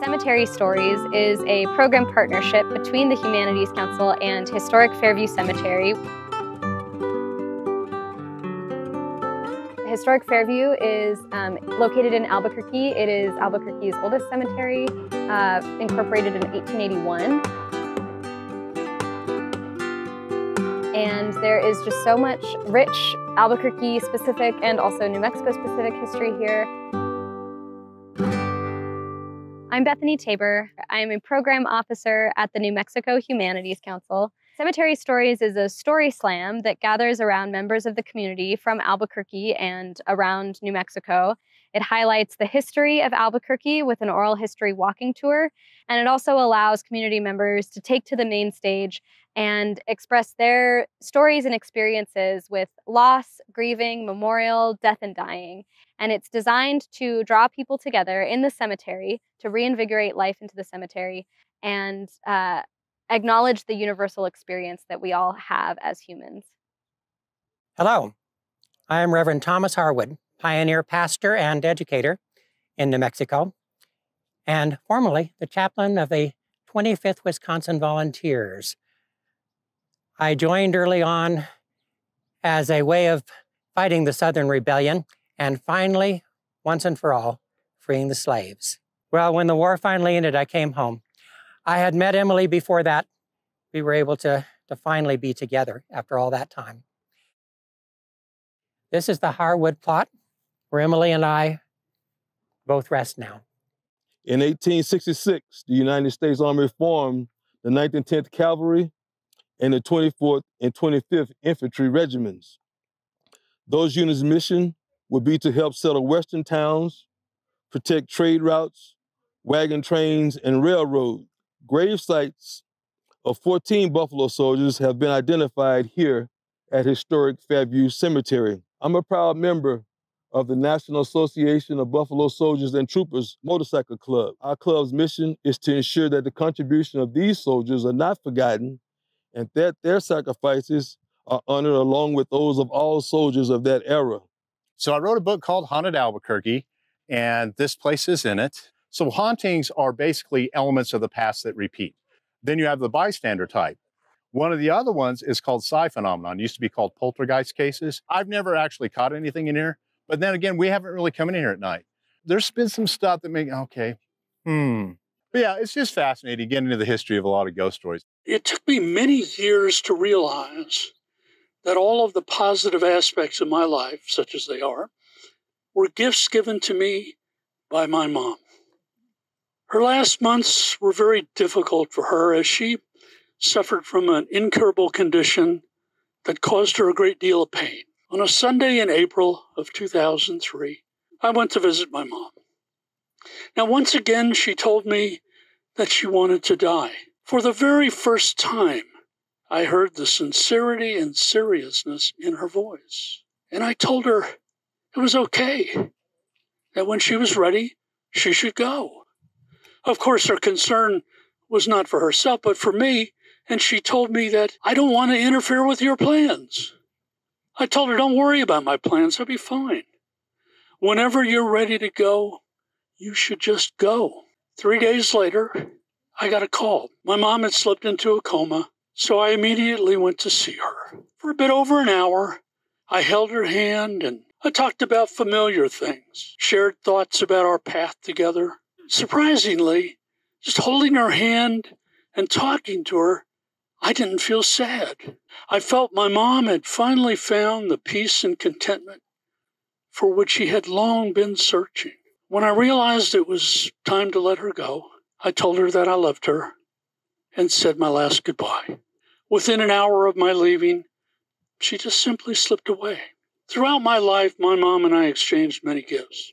Cemetery Stories is a program partnership between the Humanities Council and Historic Fairview Cemetery. Historic Fairview is um, located in Albuquerque. It is Albuquerque's oldest cemetery, uh, incorporated in 1881. And there is just so much rich Albuquerque specific and also New Mexico specific history here. I'm Bethany Tabor. I am a program officer at the New Mexico Humanities Council. Cemetery Stories is a story slam that gathers around members of the community from Albuquerque and around New Mexico. It highlights the history of Albuquerque with an oral history walking tour, and it also allows community members to take to the main stage and express their stories and experiences with loss, grieving, memorial, death, and dying. And it's designed to draw people together in the cemetery to reinvigorate life into the cemetery and uh, acknowledge the universal experience that we all have as humans. Hello, I am Reverend Thomas Harwood, pioneer pastor and educator in New Mexico, and formerly the chaplain of the 25th Wisconsin Volunteers. I joined early on as a way of fighting the Southern Rebellion and finally, once and for all, freeing the slaves. Well, when the war finally ended, I came home. I had met Emily before that. We were able to, to finally be together after all that time. This is the Harwood plot where Emily and I both rest now. In 1866, the United States Army formed the 9th and 10th Cavalry and the 24th and 25th Infantry Regiments. Those units' mission would be to help settle western towns, protect trade routes, wagon trains, and railroads grave sites of 14 Buffalo soldiers have been identified here at historic Fairview Cemetery. I'm a proud member of the National Association of Buffalo Soldiers and Troopers Motorcycle Club. Our club's mission is to ensure that the contribution of these soldiers are not forgotten and that their sacrifices are honored along with those of all soldiers of that era. So I wrote a book called Haunted Albuquerque, and this place is in it. So hauntings are basically elements of the past that repeat. Then you have the bystander type. One of the other ones is called psi phenomenon. It used to be called poltergeist cases. I've never actually caught anything in here, but then again, we haven't really come in here at night. There's been some stuff that make okay, hmm. But yeah, it's just fascinating getting into the history of a lot of ghost stories. It took me many years to realize that all of the positive aspects of my life, such as they are, were gifts given to me by my mom. Her last months were very difficult for her as she suffered from an incurable condition that caused her a great deal of pain. On a Sunday in April of 2003, I went to visit my mom. Now, once again, she told me that she wanted to die. For the very first time, I heard the sincerity and seriousness in her voice. And I told her it was okay, that when she was ready, she should go. Of course, her concern was not for herself, but for me. And she told me that I don't want to interfere with your plans. I told her, don't worry about my plans. I'll be fine. Whenever you're ready to go, you should just go. Three days later, I got a call. My mom had slipped into a coma, so I immediately went to see her. For a bit over an hour, I held her hand and I talked about familiar things, shared thoughts about our path together, surprisingly, just holding her hand and talking to her, I didn't feel sad. I felt my mom had finally found the peace and contentment for which she had long been searching. When I realized it was time to let her go, I told her that I loved her and said my last goodbye. Within an hour of my leaving, she just simply slipped away. Throughout my life, my mom and I exchanged many gifts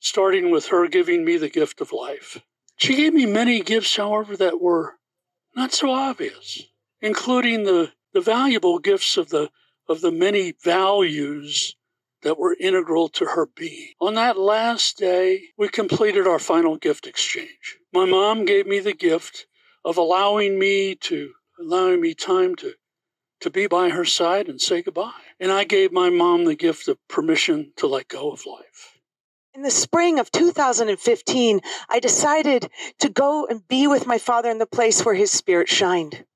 starting with her giving me the gift of life. She gave me many gifts, however, that were not so obvious, including the, the valuable gifts of the, of the many values that were integral to her being. On that last day, we completed our final gift exchange. My mom gave me the gift of allowing me to allowing me time to to be by her side and say goodbye. And I gave my mom the gift of permission to let go of life. In the spring of 2015, I decided to go and be with my father in the place where his spirit shined.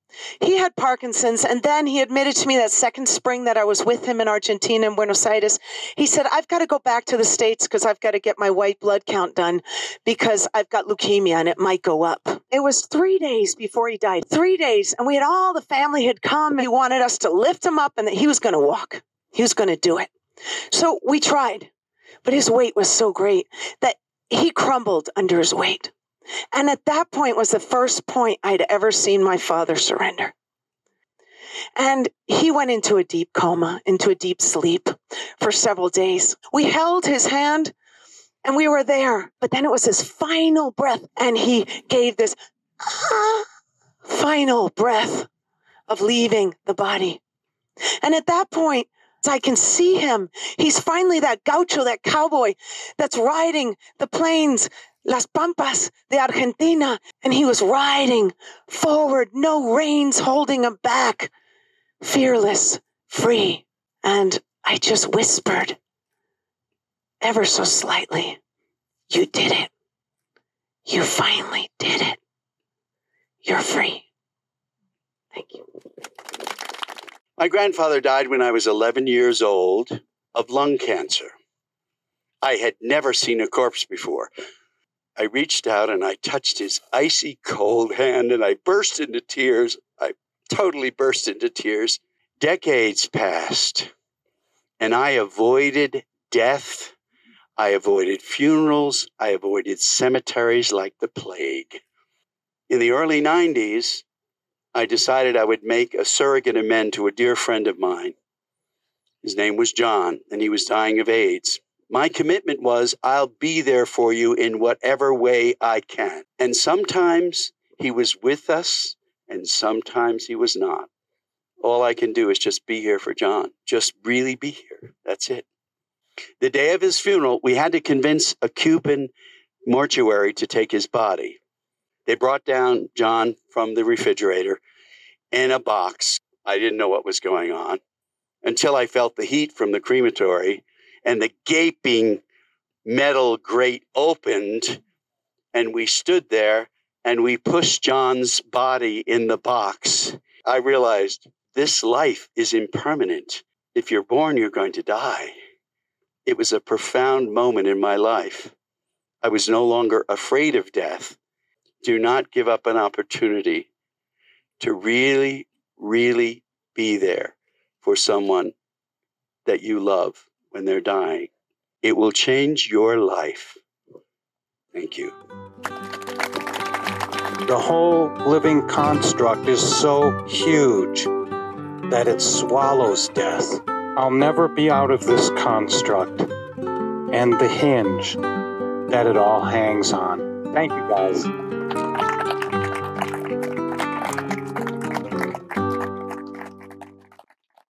He had Parkinson's, and then he admitted to me that second spring that I was with him in Argentina in Buenos Aires. He said, I've got to go back to the States because I've got to get my white blood count done because I've got leukemia and it might go up. It was three days before he died, three days, and we had all the family had come. He wanted us to lift him up and that he was going to walk, he was going to do it. So we tried, but his weight was so great that he crumbled under his weight. And at that point was the first point I'd ever seen my father surrender. And he went into a deep coma, into a deep sleep for several days. We held his hand and we were there, but then it was his final breath, and he gave this ah, final breath of leaving the body. And at that point, I can see him. He's finally that gaucho, that cowboy that's riding the plains Las Pampas de Argentina, and he was riding forward, no reins holding him back, fearless, free. And I just whispered, ever so slightly, You did it. You finally did it. You're free. Thank you. My grandfather died when I was 11 years old of lung cancer. I had never seen a corpse before. I reached out and I touched his icy cold hand and I burst into tears. I totally burst into tears. Decades passed and I avoided death. I avoided funerals. I avoided cemeteries like the plague. In the early 90s, I decided I would make a surrogate amend to a dear friend of mine. His name was John, and he was dying of AIDS. My commitment was I'll be there for you in whatever way I can. And sometimes he was with us, and sometimes he was not. All I can do is just be here for John, just really be here. That's it. The day of his funeral, we had to convince a Cuban mortuary to take his body. They brought down John from the refrigerator in a box. I didn't know what was going on until I felt the heat from the crematory and the gaping metal grate opened, and we stood there and we pushed John's body in the box. I realized this life is impermanent. If you're born, you're going to die. It was a profound moment in my life. I was no longer afraid of death. Do not give up an opportunity to really, really be there for someone that you love when they're dying. It will change your life. Thank you. The whole living construct is so huge that it swallows death. I'll never be out of this construct and the hinge that it all hangs on. Thank you, guys.